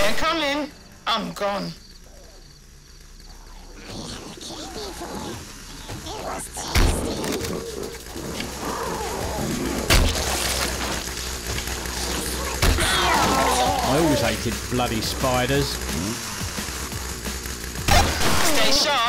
They're coming. I'm gone. I always hated bloody spiders. Stay sharp.